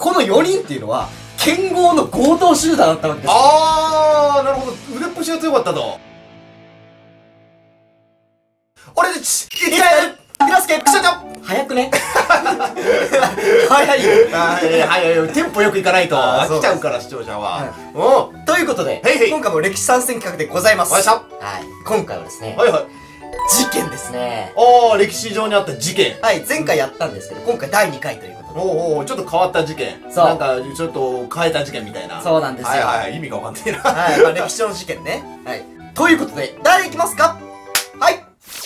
この4人っていうのは、剣豪の強盗集団だったわけです。あー、なるほど。腕っぷしが強かったと。俺たち、いけピラスケくしゃちゃん早くね 早いよ。あー、いテンポよくいかないと飽きちゃうから、視聴者は。はうん。ということで、今回も歴史参戦企画でございます。はい。今回はですね、はいはい。事件ですね。あー、歴史上にあった事件。はい、前回やったんですけど、今回第2回ということで。おうおうちょっと変わった事件。そうなんか、ちょっと変えた事件みたいな。そうなんですよはいはいはい、意味がわかんねえな。はい、まあ歴史上の事件ね。はい。ということで、誰いきますか？はい。よ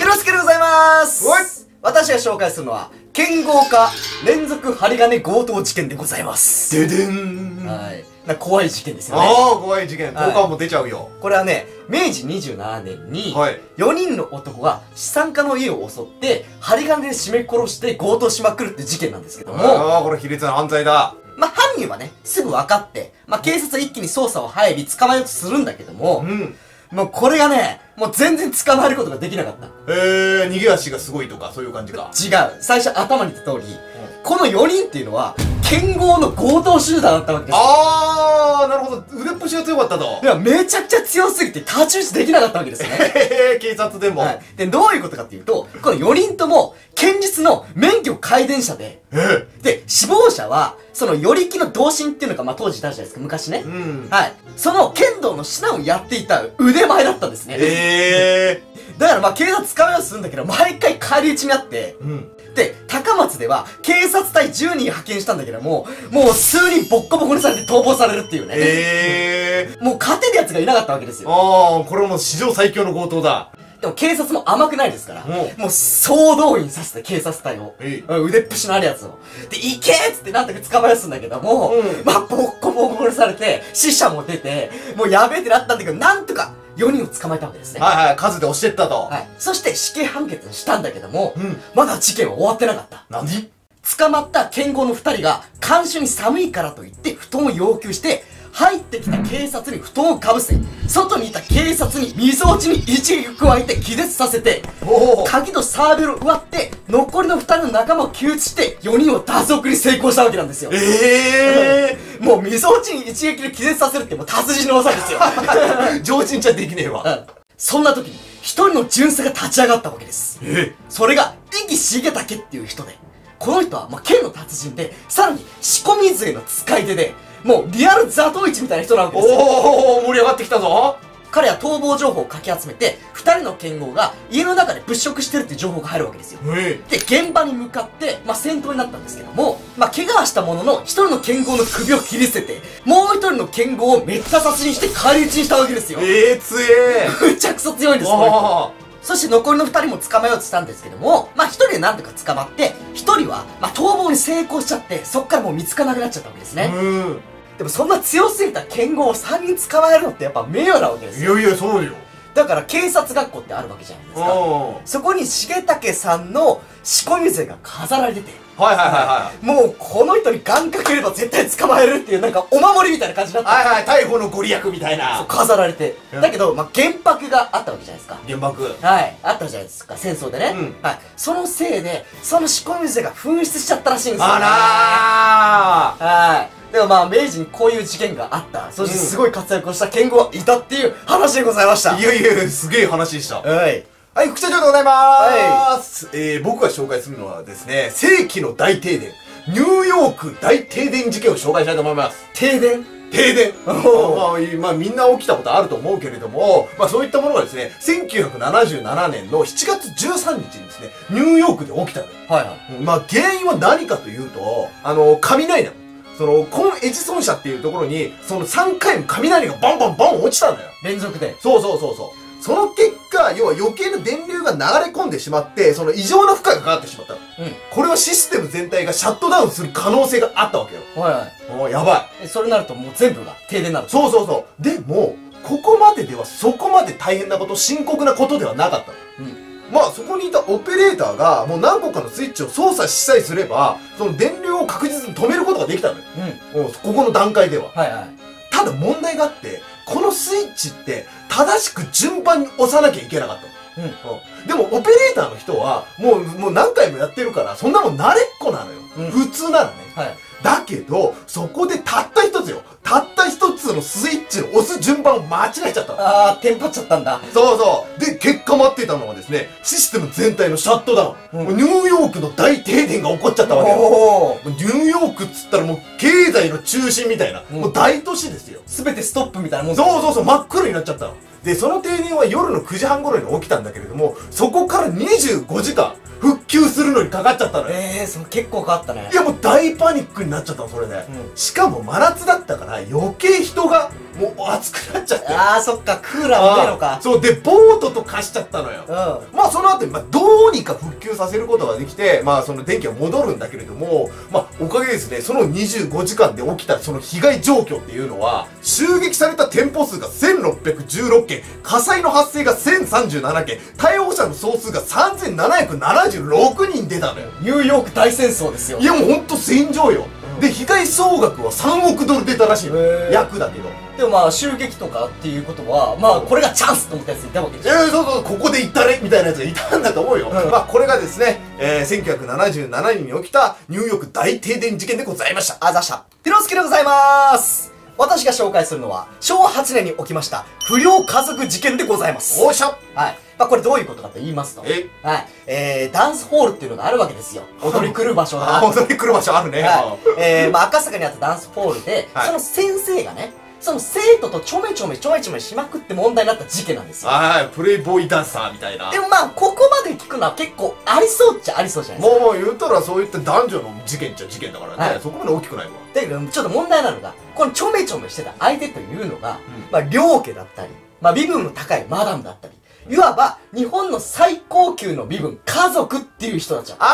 ろしくでございます私が紹介するのは、剣豪化連続針金強盗事件でございます。ででん。はい。な怖い事件ですよね。ああ、怖い事件。効はい果も出ちゃうよ。これはね、明治27年に、はい。4人の男が資産家の家を襲って、針金で締め殺して強盗しまくるって事件なんですけども、ああ、これ卑劣な犯罪だ。まあ、犯人はね、すぐ分かって、まあ、警察は一気に捜査を入り捕まえようとするんだけども、うん。もうこれがね、もう全然捕まえることができなかった。えー、逃げ足がすごいとか、そういう感じか。違う。最初頭に言った通り、この4人っていうのは、剣豪の強盗集団だったわけですよ。あー、なるほど。腕っぷしが強かったとい。や、めちゃくちゃ強すぎて太刀打ちできなかったわけですよね。警察でも。はい。で、どういうことかっていうと、この4人とも、堅実の免許改伝者で、えで、死亡者は、その、よりきの同心っていうのが、まあ、当時いたじゃないですか、昔ねう。ん。はい。その、剣道の指導をやっていた腕前だったんですね。えだからまあ、警察捕まえようとするんだけど、毎回帰り討ちにあって、ー。うん。で、高松では、警察隊10人派遣したんだけども、もう数人ボッコボコにされて逃亡されるっていうね。えー。もう勝てる奴がいなかったわけですよ。あー、これもう史上最強の強盗だ。でも警察も甘くないですから、ももう総動員させて警察隊を。腕っぷしのあるやつを。で、行けーっつってなんとか捕まえすんだけども、うんまあ、ボッコボコにされて、死者も出て、もうやべえってなったんだけど、なんとか4人を捕まえたわけですね。はいはい、数で押してったと。はい。そして死刑判決したんだけども、うんまだ事件は終わってなかった。何捕まった剣豪の二人が、看守に寒いからと言って布団を要求して、入ってきた警察に布団をかぶせ、外にいた警察に溝落ちに一撃加えて気絶させて、おー。鍵とサーベルを奪って、残りの二人の仲間を救出して、4人を脱獄に成功したわけなんですよ。え もう溝落ちに一撃で気絶させるってもう達人の技ですよ。ー。常人じゃできねえわ。うんそんな時に、一人の巡査が立ち上がったわけです。えそれが、壱岐重武っていう人で、この人は、まあ、剣の達人で、さらに仕込み勢の使い手で、もうリアルザトウイチみたいな人なわけですよ。おー、盛り上がってきたぞ。彼は逃亡情報をかき集めて、二人の剣豪が家の中で物色してるっていう情報が入るわけですよ。えで、現場に向かって、まあ、戦闘になったんですけども、まあ、怪我はしたものの、一人の剣豪の首を切り捨てて、もう一人の剣豪をめった殺人して返り討ちにしたわけですよ。えー、強えむちゃくそ強いんです、この人おー。そして残りの二人も捕まえようとしたんですけども、まあ一人でなんとか捕まって、一人は、まあ逃亡に成功しちゃって、そっからもう見つからなくなっちゃったわけですね。うん。でもそんな強すぎた剣豪を三人捕まえるのってやっぱ名誉なわけですよ。いやいや、そうよ。だから警察学校ってあるわけじゃないですか。おそこに重武さんの仕込み勢が飾られてて、はいはいはもうこの人にガンかければ絶対捕まえるっていうなんかお守りみたいな感じになって、いはい。はいはい、逮捕のご利益みたいそうな。飾られて。うんだけど、まあ原爆があったわけじゃないですか。原爆。はい。あったじゃないですか、戦争でね。うんはい。そのせいで、その仕込み勢が紛失しちゃったらしいんですよ、ね。あらはい。でもまあ、明治にこういう事件があった。そしてすごい活躍をした剣豪がいたっていう話でございました。ー。いやいや、すげえ話でした。はい。はい、副社長でございます。えー、僕が紹介するのはですね、世紀の大停電、ニューヨーク大停電事件を紹介したいと思います。停電？停電 まあ、まあ、みんな起きたことあると思うけれども、まあそういったものがですね、1977年の7月13日にですね、ニューヨークで起きたのよ。はいはい。まあ原因は何かというと、あの、雷なの。その、コンエジソン社っていうところに、その3回も雷がバンバンバン落ちたのよ。連続で。そうそうそうそう。その結果、要は余計な電流が流れ込んでしまって、その異常な負荷がかかってしまったの。うこれはシステム全体がシャットダウンする可能性があったわけよ。ん。はいはい。もうやばい。えそれになるともう全部が停電になる。そうそうそう。でも、ここまでではそこまで大変なこと、深刻なことではなかったの。うん。まあそこにいたオペレーターがもう何個かのスイッチを操作しさえすれば、その電流を確実に止めることができたのよ。うん。ここの段階では。はいはい。ただ問題があって、このスイッチって正しく順番に押さなきゃいけなかったの。うん。うんでもオペレーターの人はもう、もう何回もやってるから、そんなもん慣れっこなのよ。うん普通ならね。はい。だけど、そこでたった一つよ。たった一つのスイッチの押す順番を間違えちゃったの。ああ、テンパっちゃったんだ。そうそう。で、結果待ってたのはですね、システム全体のシャットダウン。もうニューヨークの大停電が起こっちゃったわけよ。ニューヨークっつったらもう経済の中心みたいな、うんもう大都市ですよ。すべてストップみたいなもんそうそうそう、真っ黒になっちゃったの。で、その停電は夜の9時半頃に起きたんだけれども、そこから25時間復旧するのにかかっちゃったのよ。ええー、その結構変わったねい。やもう大パニックになっちゃったの、それで。うんしかも真夏だったから余計人がもう暑くなっちゃって。ああ、そっか、クーラーもねえのか。そう、で、ボートと化しちゃったのよ。うん。まあその後に、まあどうにか復旧させることができて、まあその電気は戻るんだけれども、まあおかげでですね、その25時間で起きたその被害状況っていうのは、襲撃された店舗数が1616件、火災の発生が1037件、逮捕者の総数が3776人出たのよ。ニューヨーク大戦争ですよ。いやもうほんと戦場よ。で、被害総額は3億ドル出たらしいの。役だけど。でもまあ、襲撃とかっていうことは、まあ、これがチャンスと思ったやついたわけでしょ。えー、そうそう、ここで行ったねみたいなやつがいたんだと思うよ。うんまあ、これがですね、えー、1977年に起きたニューヨーク大停電事件でございました。あざした。テロスケでございます。私が紹介するのは、昭和8年に起きました、不良家族事件でございます。おっしゃはい。まあ、これどういうことかと言いますと、え？はい。えー、ダンスホールっていうのがあるわけですよ。踊り来る場所が。あ、踊り来る場所あるね。はい。えー、まあ、赤坂にあったダンスホールで、はいその先生がね、その生徒とちょめちょめちょめちょめしまくって問題になった事件なんですよ。はい、プレイボーイダンサーみたいな。でもまあ、ここまで聞くのは結構ありそうっちゃありそうじゃないですか。もうもう言ったらそういった男女の事件っちゃ事件だからね、はいそこまで大きくないわ。だけど、ちょっと問題なのが、このちょめちょめしてた相手というのが、うんまあ、両家だったり、まあ、身分の高いマダムだったり、いわば、日本の最高級の身分、家族っていう人たちだった。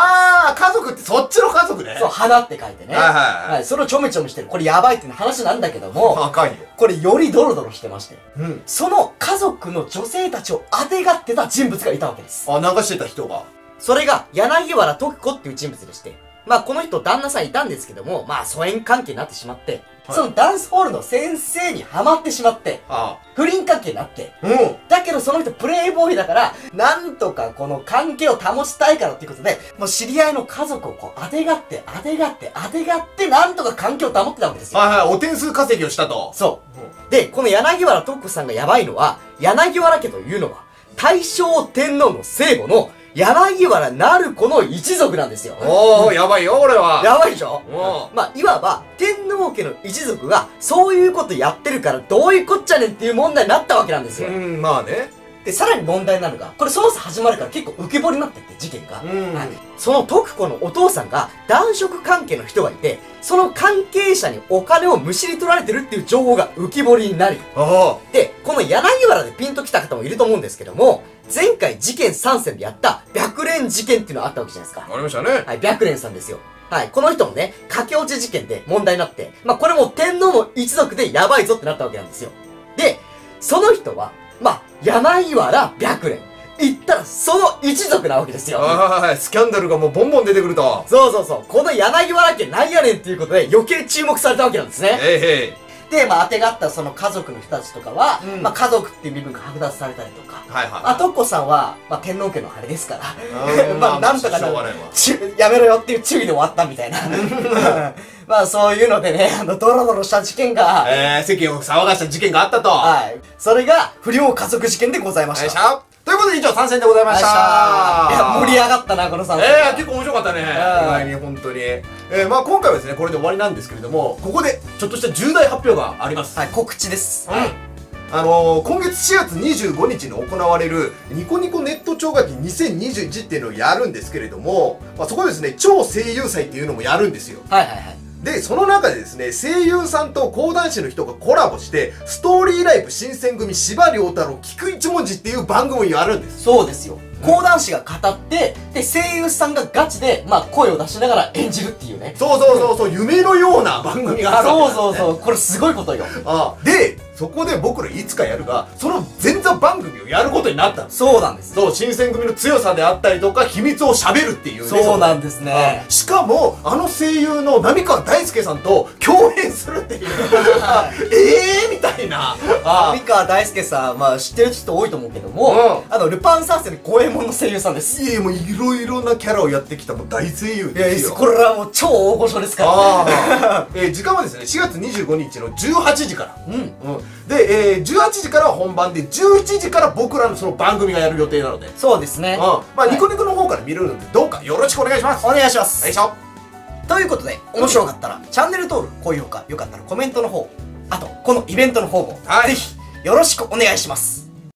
あー、家族ってそっちの家族ね。そう、花って書いてね。はいはいはいはい。それをちょめちょめしてる。これやばいっていう話なんだけども、あかんよ。これよりドロドロしてまして、うん。その家族の女性たちを当てがってた人物がいたわけです。あ、流してた人が。それが、柳原時子っていう人物でして、まあこの人旦那さんいたんですけども、まあ疎遠関係になってしまって、はいそのダンスホールの先生にハマってしまって、あ不倫関係になって、あ。うん。だけどその人プレイボーイだから、なんとかこの関係を保ちたいからっていうことで、もう知り合いの家族をこう当てがって、当てがって、当てがって、なんとか関係を保ってたわけですよ。はいはい、お点数稼ぎをしたと。そう。で、この柳原徳子さんがやばいのは、柳原家というのは、大正天皇の聖母の柳原成子の一族なんですよ。おー、やばいよ、俺は。やばいでしょ？おまあ、いわば、天皇家の一族が、そういうことやってるから、どういうこっちゃねんっていう問題になったわけなんですよ。うん、まあね。で、さらに問題なのが、これ捜査始まるから結構浮き彫りになってって、事件が。うんはい。その徳子のお父さんが、男色関係の人がいて、その関係者にお金をむしり取られてるっていう情報が浮き彫りになり、あで、この柳原でピンときた方もいると思うんですけども、前回事件参戦でやった白蓮事件っていうのがあったわけじゃないですかあ。。ありましたね。はい、白蓮さんですよ。はい、この人もね、駆け落ち事件で問題になって、まあこれも天皇の一族でやばいぞってなったわけなんですよ。で、その人は、まあ、柳原白蓮。言ったらその一族なわけですよ。はい、スキャンダルがもうボンボン出てくると。そうそうそう。この柳原家なんやねんっていうことで余計注目されたわけなんですね。えいへい。で、まあ、当てがったその家族の人たちとかは、うんまあ、家族っていう身分が剥奪されたりとか、はいはい。あ、とっこさんは、まあ、天皇家のあれですから、うん まあ、なんとかなやめろよっていう注意で終わったみたいな。まあ、そういうのでね、あの、ドロドロした事件が、えー、世間を騒がした事件があったと。はい。それが、不良家族事件でございまし。たょということで以上参戦でございました。いや、盛り上がったな、この3えー、結構面白かったね。意ん外に本当に。えー、まあ今回はですね、これで終わりなんですけれども、ここでちょっとした重大発表があります。はい、告知です。うん。あのー、今月4月25日に行われるニコニコネット超楽2021っていうのをやるんですけれども、まあ、そこでですね、超声優祭っていうのもやるんですよ。はいはいはい。で、その中でですね、声優さんと講談師の人がコラボして、ストーリーライブ新選組司馬遼太郎聞く一文字っていう番組をやるんです。そうですよ。講談師が語って、で、声優さんがガチで、まあ、声を出しながら演じるっていうね。そうそうそうそう、夢のような番組があるわけそうそうそう。これすごいことよ。あで、そこで僕らいつかやるがその前座番組をやることになったそうなんです。そう新選組の強さであったりとか秘密を喋るっていうね。そうなんですね。しかもあの声優の浪川大輔さんと共演するっていう。ええみたいな。あ三川大輔さん、まあ知ってる人多いと思うけども、あの、ルパン三世の五右衛門の声優さんです。いやいやもういろいろなキャラをやってきたもう大声優いやですよ。これはもう超大御所ですから。ああ、えー時間はですね4月25日の18時から。うん。うん、で、えー、18時からは本番で11時から僕らのその番組がやる予定なので、うん、そうですね。まあ、はいニコニコの方から見れるのでどうかよろしくお願いしますお願いします。よいしょということで、面白かったら、チャンネル登録、高評価、よかったらコメントの方、あと、このイベントの方も、はいぜひ、よろしくお願いします。